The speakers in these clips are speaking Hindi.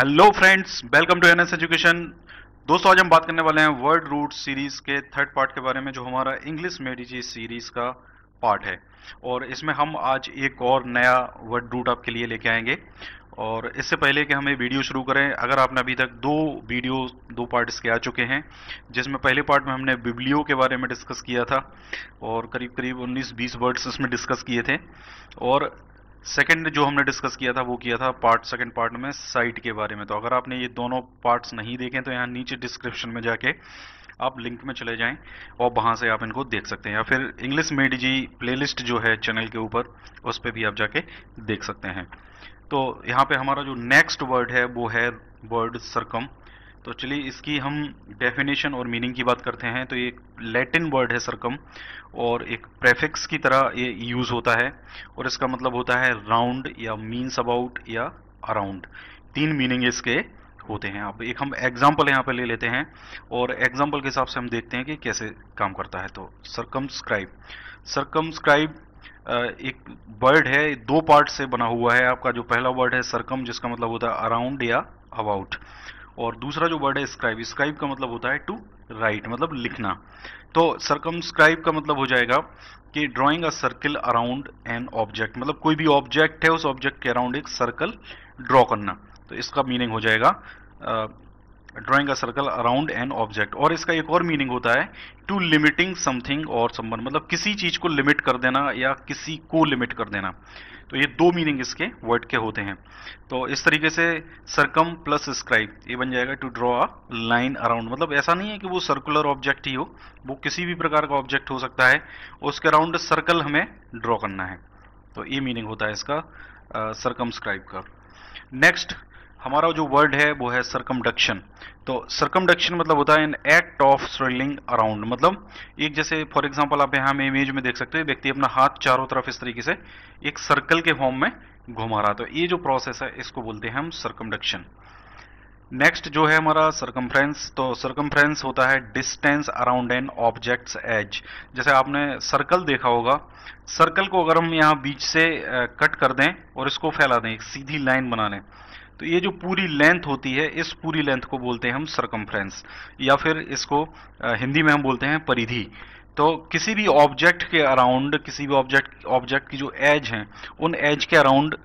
Hello friends welcome to N education दोस्तों, आज हम बात करने वाले हैं वर्ड रूट सीरीज़ के थर्ड पार्ट के बारे में, जो हमारा इंग्लिश मेडिजी सीरीज़ का पार्ट है। और इसमें हम आज एक और नया वर्ड रूट आपके लिए लेके आएँगे। और इससे पहले कि हमें वीडियो शुरू करें, अगर आपने अभी तक दो वीडियो, दो पार्ट इसके आ चुके हैं, जिसमें पहले पार्ट में हमने बिबलियो के बारे में डिस्कस किया था, और करीब करीब 19-20 वर्ड्स इसमें डिस्कस किए थे। और सेकंड जो हमने डिस्कस किया था, वो किया था पार्ट सेकंड पार्ट में साइट के बारे में। तो अगर आपने ये दोनों पार्ट्स नहीं देखे तो यहाँ नीचे डिस्क्रिप्शन में जाके आप लिंक में चले जाएँ और वहाँ से आप इनको देख सकते हैं। या फिर इंग्लिश मेड जी प्लेलिस्ट जो है चैनल के ऊपर, उस पर भी आप जाके देख सकते हैं। तो यहाँ पे हमारा जो नेक्स्ट वर्ड है, वो है वर्ड सरकम तो चलिए, इसकी हम डेफिनेशन और मीनिंग की बात करते हैं। तो ये लैटिन वर्ड है, सरकम, और एक प्रेफिक्स की तरह ये यूज़ होता है, और इसका मतलब होता है राउंड या मीन्स अबाउट या अराउंड तीन मीनिंग इसके होते हैं। अब एक हम एग्ज़ाम्पल यहाँ पर ले लेते हैं, और एग्ज़ाम्पल के हिसाब से हम देखते हैं कि कैसे काम करता है। तो सरकमस्क्राइब सरकमस्क्राइब एक वर्ड है, दो पार्ट से बना हुआ है आपका। जो पहला वर्ड है सरकम, जिसका मतलब होता है अराउंड या अबाउट और दूसरा जो वर्ड है स्क्राइब स्क्राइब का मतलब होता है टू राइट मतलब लिखना। तो सरकम स्क्राइब का मतलब हो जाएगा कि drawing a circle around an object मतलब कोई भी ऑब्जेक्ट है, उस ऑब्जेक्ट के अराउंड एक सर्कल ड्रॉ करना। तो इसका मीनिंग हो जाएगा drawing a circle around an object और इसका एक और मीनिंग होता है टू लिमिटिंग समथिंग और समवन मतलब किसी चीज़ को लिमिट कर देना या किसी को लिमिट कर देना। तो ये दो मीनिंग इसके वर्ड के होते हैं। तो इस तरीके से सरकम प्लस स्क्राइब ये बन जाएगा to draw a line around मतलब ऐसा नहीं है कि वो सर्कुलर ऑब्जेक्ट ही हो, वो किसी भी प्रकार का ऑब्जेक्ट हो सकता है। उसके अराउंड सर्कल हमें ड्रॉ करना है। तो ये मीनिंग होता है इसका सरकम स्क्राइब का। नेक्स्ट हमारा जो वर्ड है, वो है सरकमडक्शन तो सरकमडक्शन मतलब होता है an act of swelling around मतलब एक जैसे फॉर एग्जांपल आप यहाँ इमेज में देख सकते हैं व्यक्ति अपना हाथ चारों तरफ़ इस तरीके से एक सर्कल के फॉर्म में घुमा रहा तो ये जो प्रोसेस है, इसको बोलते हैं हम सरकमडक्शन नेक्स्ट जो है हमारा सरकमफ्रेंस तो सरकमफ्रेंस होता है distance around an objects edge जैसे आपने सर्कल देखा होगा सर्कल को अगर हम यहाँ बीच से कट कर दें और इसको फैला दें, एक सीधी लाइन बना लें तो ये जो पूरी लेंथ होती है, इस पूरी लेंथ को बोलते हैं हम सरकमफ्रेंस या फिर इसको हिंदी में हम बोलते हैं परिधि। तो किसी भी ऑब्जेक्ट के अराउंड किसी भी ऑब्जेक्ट ऑब्जेक्ट की जो एज हैं, उन एज के अराउंड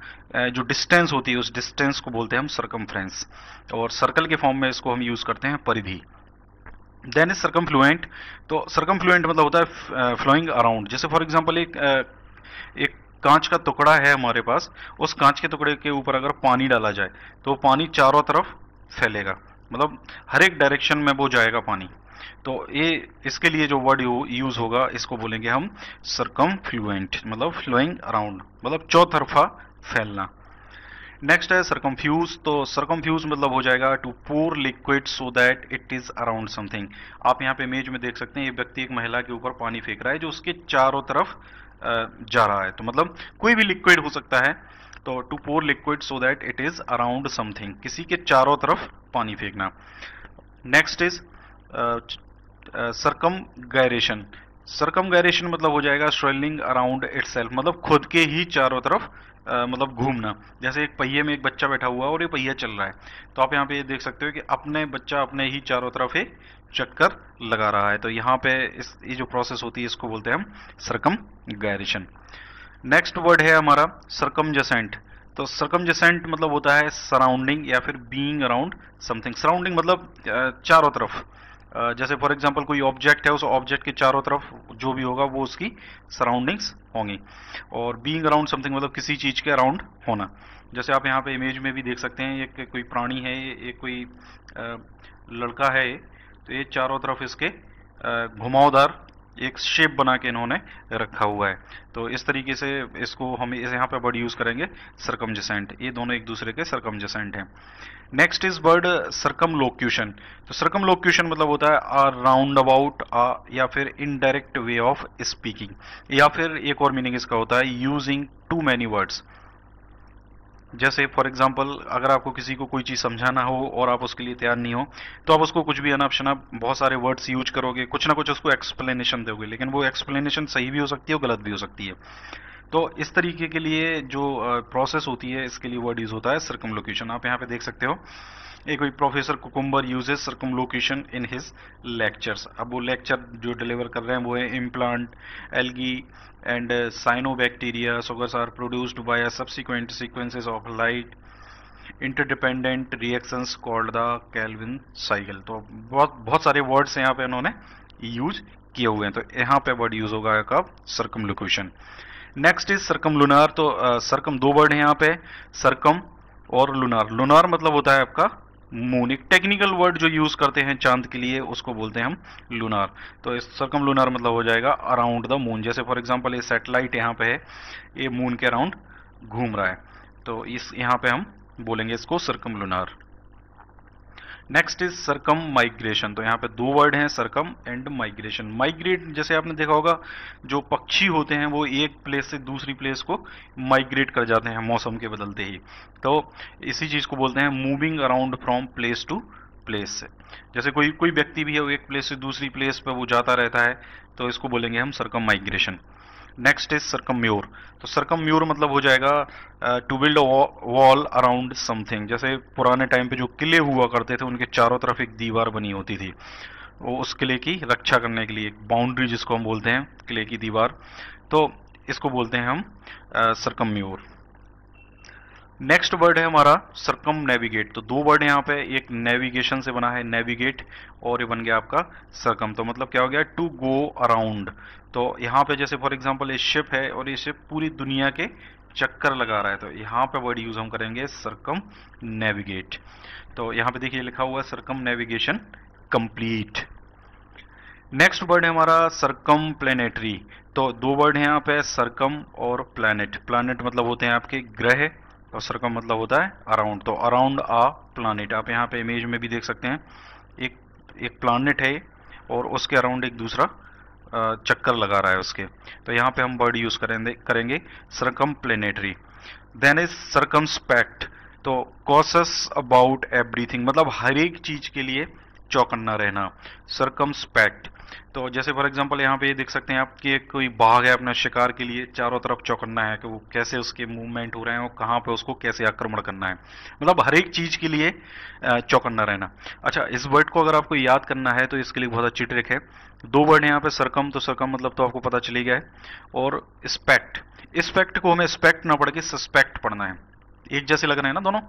जो डिस्टेंस होती है, उस डिस्टेंस को बोलते हैं हम सरकमफ्रेंस और सर्कल के फॉर्म में इसको हम यूज़ करते हैं परिधि। देन इज़ सरकमफ्लुएंट तो सरकमफ्लुएंट मतलब होता है फ्लोइंग अराउंड जैसे फॉर एग्जांपल एक एक कांच का टुकड़ा है हमारे पास, उस कांच के टुकड़े के ऊपर अगर पानी डाला जाए तो पानी चारों तरफ़ फैलेगा। मतलब हर एक डायरेक्शन में वो जाएगा पानी। तो ये इसके लिए जो वर्ड यूज़ होगा, इसको बोलेंगे हम सरकम फ्लुएंट मतलब फ्लोइंग अराउंड मतलब चौतरफा फैलना। नेक्स्ट है सरकमफ्यूज तो सरकमफ्यूज मतलब हो जाएगा to pour liquid so that it is around something आप यहाँ पे इमेज में देख सकते हैं, ये व्यक्ति एक महिला के ऊपर पानी फेंक रहा है, जो उसके चारों तरफ़ जा रहा है। तो मतलब कोई भी लिक्विड हो सकता है। तो to pour liquid so that it is around something किसी के चारों तरफ़ पानी फेंकना। Next is circumgyration circum मतलब हो जाएगा स्वेलिंग अराउंड इट मतलब खुद के ही चारों तरफ़ आ, मतलब घूमना। जैसे एक पहिए में एक बच्चा बैठा हुआ है और ये पहिया चल रहा है। तो आप यहाँ पे देख सकते हो कि अपने बच्चा अपने ही चारों तरफ़ एक चक्कर लगा रहा है। तो यहाँ पे इस ये जो प्रोसेस होती है इसको बोलते हैं हम सरकम नेक्स्ट वर्ड है हमारा सरकम तो सरकम मतलब होता है सराउंडिंग या फिर बींग अराउंड समथिंग सराउंडिंग मतलब चारों तरफ़। जैसे फॉर एग्जांपल कोई ऑब्जेक्ट है, उस ऑब्जेक्ट के चारों तरफ़ जो भी होगा, वो उसकी सराउंडिंग्स होंगी। और बीइंग अराउंड समथिंग मतलब किसी चीज़ के अराउंड होना। जैसे आप यहाँ पे इमेज में भी देख सकते हैं ये कोई प्राणी है ये कोई लड़का है तो ये चारों तरफ़ इसके घुमावदार एक शेप बना के इन्होंने रखा हुआ है। तो इस तरीके से इसको हम इस यहाँ पे वर्ड यूज़ करेंगे सरकमजेसेंट ये दोनों एक दूसरे के सरकमजेसेंट हैं। Next is word circumlocution तो सरकम लोक्यूशन मतलब होता है आ राउंड अबाउट आ या फिर इनडायरेक्ट वे ऑफ़ स्पीकिंग या फिर एक और मीनिंग इसका होता है यूजिंग टू मैनी वर्ड्स जैसे फॉर एग्ज़ाम्पल अगर आपको किसी को कोई चीज़ समझाना हो और आप उसके लिए तैयार नहीं हो तो आप उसको कुछ भी अनाप शनाप बहुत सारे वर्ड्स यूज़ करोगे, कुछ ना कुछ उसको एक्सप्लेनेशन दोगे, लेकिन वो एक्सप्लेनेशन सही भी हो सकती है और गलत भी हो सकती है। तो इस तरीके के लिए जो प्रोसेस होती है, इसके लिए वर्ड यूज़ होता है सर्कम लोकेशन आप यहाँ पे देख सकते हो। एक कोई professor Cucumber uses circumlocution in his lectures अब वो लेक्चर जो डिलीवर कर रहे हैं, वो है in plant algae and cyanobacteria sugars are produced by subsequent sequences of light interdependent reactions called the Calvin cycle तो बहुत बहुत सारे वर्ड्स यहाँ पे उन्होंने यूज़ किए हुए हैं। तो यहाँ पे वर्ड यूज़ होगा कब circumlocution next is circumlunar तो सरकम दो वर्ड है यहाँ पे सरकम और लुनार लुनार मतलब होता है आपका मून एक टेक्निकल वर्ड जो यूज़ करते हैं चाँद के लिए, उसको बोलते हैं हम लुनार तो इस सरकम लुनार मतलब हो जाएगा अराउंड द मून जैसे फॉर एग्जांपल ये सैटेलाइट यहाँ पे है, ये मून के अराउंड घूम रहा है. तो इस, यहाँ पे हम बोलेंगे इसको circumlunar next is circummigration तो यहाँ पे दो वर्ड हैं सरकम एंड माइग्रेशन माइग्रेट जैसे आपने देखा होगा, जो पक्षी होते हैं, वो एक प्लेस से दूसरी प्लेस को माइग्रेट कर जाते हैं, मौसम के बदलते ही। तो इसी चीज़ को बोलते हैं moving around from place to place से। जैसे कोई कोई व्यक्ति भी है, वो एक प्लेस से दूसरी प्लेस पर वो जाता रहता है तो इसको बोलेंगे हम circummigration next is circummure तो सरकम म्योर मतलब हो जाएगा to build wall around something जैसे पुराने टाइम पे जो किले हुआ करते थे, उनके चारों तरफ़ एक दीवार बनी होती थी। वो उस किले की रक्षा करने के लिए बाउंड्री जिसको हम बोलते हैं, किले की दीवार। तो इसको बोलते हैं हम सरकम म्योर नेक्स्ट वर्ड है हमारा सरकम नेविगेट तो दो वर्ड यहाँ पे, एक नेविगेशन से बना है नेविगेट और ये बन गया आपका सरकम तो मतलब क्या हो गया? टू गो अराउंड तो यहाँ पे जैसे फॉर एग्जांपल ये शिप है, और ये शिप पूरी दुनिया के चक्कर लगा रहा है। तो यहाँ पे वर्ड यूज़ हम करेंगे सरकम नेविगेट तो यहाँ पे देखिए लिखा हुआ है circumnavigation complete next word है हमारा सरकम प्लेनेटरी तो दो वर्ड है यहाँ पे सरकम और प्लैनेट प्लैनेट मतलब होते हैं आपके ग्रह और सर्कम मतलब होता है अराउंड तो अराउंड आ प्लानिट आप यहाँ पे इमेज में भी देख सकते हैं। एक एक प्लानिट है और उसके अराउंड एक दूसरा चक्कर लगा रहा है उसके। तो यहाँ पे हम वर्ड यूज़ करेंगे करेंगे circumplanetary then is circum तो कॉसस अबाउट एवरीथिंग मतलब हर एक चीज़ के लिए चौकन्ना रहना सरकम तो जैसे फॉर एग्जांपल यहाँ पे ये देख सकते हैं आप कि कोई बाघ है अपने शिकार के लिए, चारों तरफ़ चौकन्ना है कि वो कैसे उसके मूवमेंट हो रहे हैं और कहाँ पे उसको कैसे आक्रमण करना है। मतलब हर एक चीज़ के लिए चौकन्ना रहना। अच्छा इस वर्ड को अगर आपको याद करना है तो इसके लिए बहुत अच्छी ट्रिक है। दो वर्ड है यहाँ पे सरकम तो सरकम मतलब तो आपको पता चली गया है, और स्पेक्ट इस को हमें स्पेक्ट ना पढ़ के सस्पेक्ट पढ़ना है। एक जैसे लग रहे हैं ना दोनों?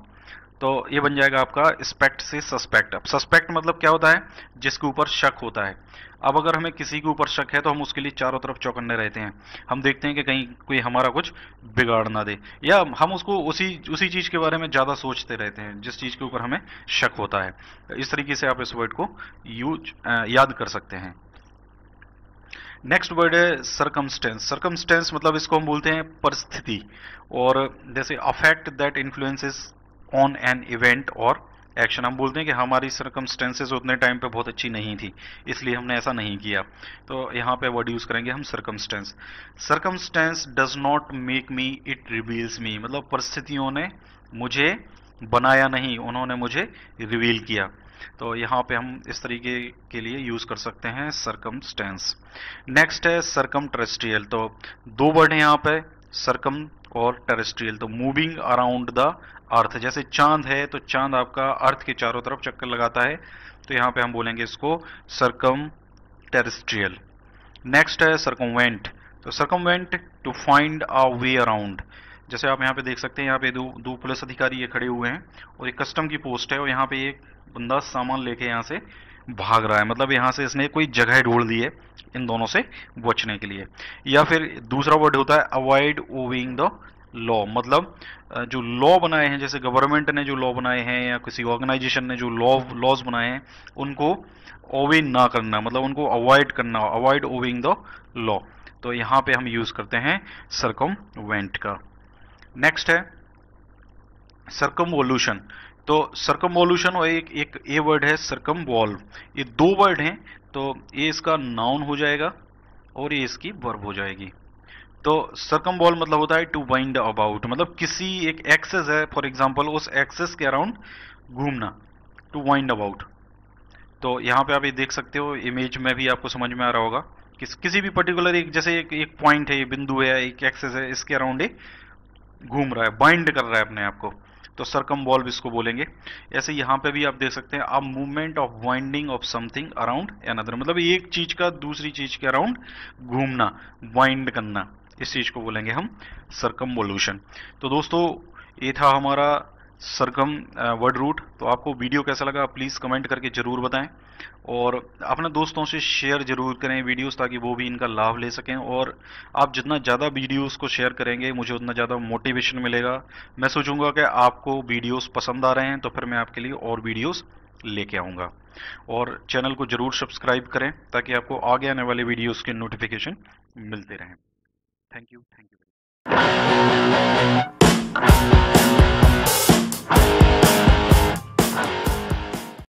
तो ये बन जाएगा आपका स्पेक्ट से सस्पेक्ट अब सस्पेक्ट मतलब क्या होता है? जिसके ऊपर शक होता है। अब अगर हमें किसी के ऊपर शक है तो हम उसके लिए चारों तरफ़ चौकन्ने रहते हैं। हम देखते हैं कि कहीं कोई हमारा कुछ बिगाड़ ना दे। या हम उसको उसी उसी चीज़ के बारे में ज़्यादा सोचते रहते हैं, जिस चीज़ के ऊपर हमें शक होता है। इस तरीके से आप इस वर्ड को यूज़ याद कर सकते हैं। नेक्स्ट वर्ड है सरकमस्टेंस सरकमस्टेंस मतलब इसको हम बोलते हैं परिस्थिति। और जैसे affect that influences on an event और एक्शन हम बोलते हैं कि हमारी सरकमस्टेंसेज उतने टाइम पे बहुत अच्छी नहीं थी, इसलिए हमने ऐसा नहीं किया। तो यहाँ पे वर्ड यूज़ करेंगे हम circumstance circumstance does not make me it reveals me मतलब परिस्थितियों ने मुझे बनाया नहीं, उन्होंने मुझे रिवील किया। तो यहाँ पे हम इस तरीके के लिए यूज़ कर सकते हैं सरकमस्टेंस नेक्स्ट है सरकम तो दो वर्ड है यहाँ पे सरकम और टेरेस्ट्रियल तो मूविंग अराउंड द अर्थ जैसे चाँद है तो चाँद आपका अर्थ के चारों तरफ़ चक्कर लगाता है। तो यहाँ पे हम बोलेंगे इसको सरकम टेरेस्ट्रियल नेक्स्ट है सरकमवेंट तो circumvent to find a way around जैसे आप यहाँ पे देख सकते हैं, यहाँ पे दो दो पुलिस अधिकारी ये खड़े हुए हैं और एक कस्टम की पोस्ट है और यहाँ पे एक बंदा सामान लेके यहाँ से भाग रहा है। मतलब यहाँ से इसने कोई जगह ढूंढ दी है इन दोनों से बचने के लिए। या फिर दूसरा वर्ड होता है अवॉइड ओविंग द लॉ मतलब जो लॉ बनाए हैं, जैसे गवर्नमेंट ने जो लॉ बनाए हैं या किसी ऑर्गेनाइजेशन ने जो लॉ लॉज बनाए हैं, उनको ओवे ना करना मतलब उनको अवॉइड करना अवॉइड ओविंग द लॉ तो यहाँ पे हम यूज़ करते हैं सरकम वेंट का। नेक्स्ट है सरकम वोल्यूशन तो सरकम वोल्यूशन और एक एक ए वर्ड है सरकम ये दो वर्ड हैं तो ये इसका नाउन हो जाएगा और ये इसकी वर्ब हो जाएगी। तो सरकम बॉल मतलब होता है टू वाइंड अबाउट मतलब किसी एक एक्सेस है फॉर एग्जांपल उस एक्सेस के अराउंड घूमना टू वाइंड अबाउट तो यहाँ पे आप ये देख सकते हो इमेज में भी आपको समझ में आ रहा होगा, किस, किसी भी पर्टिकुलर एक, जैसे एक एक पॉइंट है, ये बिंदु है एक एक्सेस है, इसके अराउंड एक घूम रहा है बाइंड कर रहा है अपने आप को। तो सरकम वॉल्व इसको बोलेंगे। ऐसे यहाँ पे भी आप देख सकते हैं अब movement of winding of something around another मतलब एक चीज़ का दूसरी चीज़ के अराउंड घूमना वाइंड करना, इस चीज़ को बोलेंगे हम सरकम तो दोस्तों, ये था हमारा सरगम वर्ड रूट तो आपको वीडियो कैसा लगा प्लीज़ कमेंट करके ज़रूर बताएँ। और अपने दोस्तों से शेयर ज़रूर करें वीडियोस ताकि वो भी इनका लाभ ले सकें। और आप जितना ज़्यादा वीडियोस को शेयर करेंगे, मुझे उतना ज़्यादा मोटिवेशन मिलेगा। मैं सोचूँगा कि आपको वीडियोस पसंद आ रहे हैं तो फिर मैं आपके लिए और वीडियोस लेके आऊँगा। और चैनल को ज़रूर सब्सक्राइब करें, ताकि आपको आगे आने वाले वीडियोज़ के नोटिफिकेशन मिलते रहें। Thank you thank you